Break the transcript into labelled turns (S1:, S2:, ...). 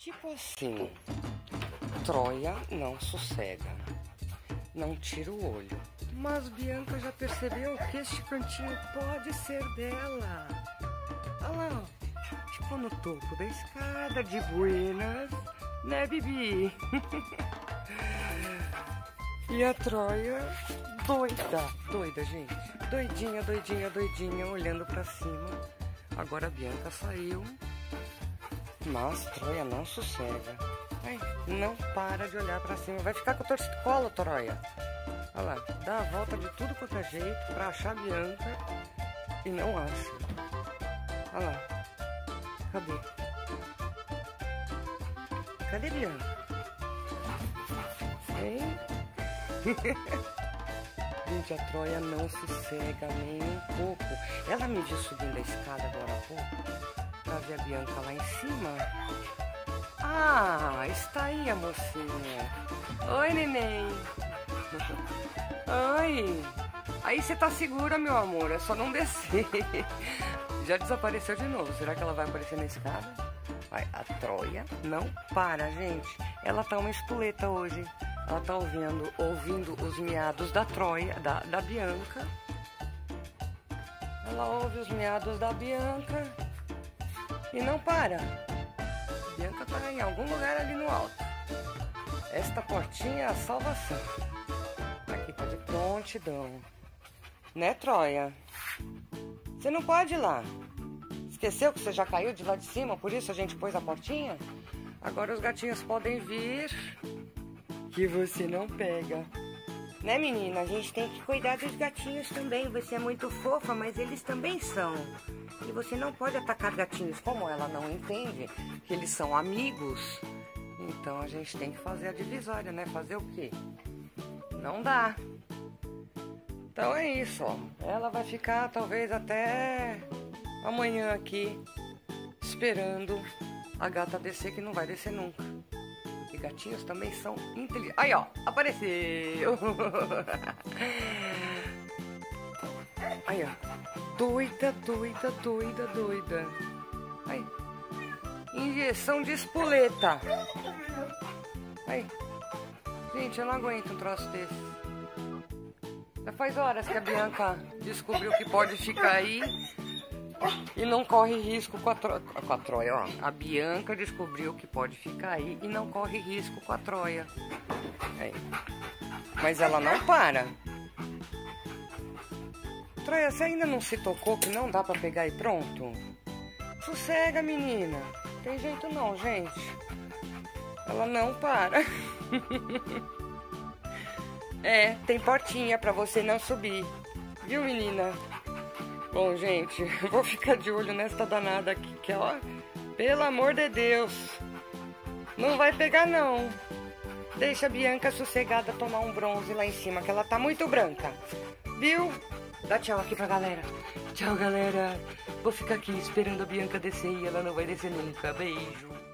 S1: Tipo assim, Troia não sossega, não tira o olho. Mas Bianca já percebeu que este cantinho pode ser dela. Olha lá, tipo no topo da escada de Buenas, né, Bibi? e a Troia doida, doida, gente. Doidinha, doidinha, doidinha, olhando para cima. Agora a Bianca saiu mas Troia não sossega. Ai, não para de olhar para cima. Vai ficar com o torcicolo, Troia. Olha lá, dá a volta de tudo quanto é jeito pra achar Bianca e não acha. Olha lá. Cadê? Cadê Bianca? Hein? Gente, a Troia não sossega nem um pouco. Ela me viu subindo a escada a Bianca lá em cima. Ah, está aí a mocinha. Oi, neném. Oi. Aí você tá segura, meu amor. É só não descer. Já desapareceu de novo. Será que ela vai aparecer na escada? Vai, a Troia não para, gente. Ela tá uma espoleta hoje. Ela tá ouvindo, ouvindo os miados da Troia, da, da Bianca. Ela ouve os miados da Bianca e não para. Bianca tá em algum lugar ali no alto. Esta portinha é a salvação. Aqui tá de prontidão. Né, Troia? Você não pode ir lá. Esqueceu que você já caiu de lá de cima, por isso a gente pôs a portinha? Agora os gatinhos podem vir que você não pega. Né, menina? A gente tem que cuidar dos gatinhos também. Você é muito fofa, mas eles também são. E você não pode atacar gatinhos. Como ela não entende que eles são amigos, então a gente tem que fazer a divisória, né? Fazer o quê? Não dá. Então é isso, ó. Ela vai ficar talvez até amanhã aqui esperando a gata descer, que não vai descer nunca gatinhos também são inteligentes. Aí, ó, apareceu! Aí, ó. Doida, doida, doida, doida. Aí. Injeção de espoleta. Aí. Gente, eu não aguento um troço desse. Já faz horas que a Bianca descobriu que pode ficar aí e não corre risco com a, tro... com a Troia. Ó. A Bianca descobriu que pode ficar aí e não corre risco com a Troia. Aí. Mas ela não para. Troia, você ainda não se tocou que não dá pra pegar e pronto? Sossega, menina. Tem jeito não, gente. Ela não para. é, tem portinha pra você não subir. Viu, menina? Bom, gente, vou ficar de olho nesta danada aqui, que ó, pelo amor de Deus, não vai pegar não. Deixa a Bianca sossegada tomar um bronze lá em cima, que ela tá muito branca. Viu? Dá tchau aqui pra galera. Tchau, galera. Vou ficar aqui esperando a Bianca descer e ela não vai descer nunca. Beijo.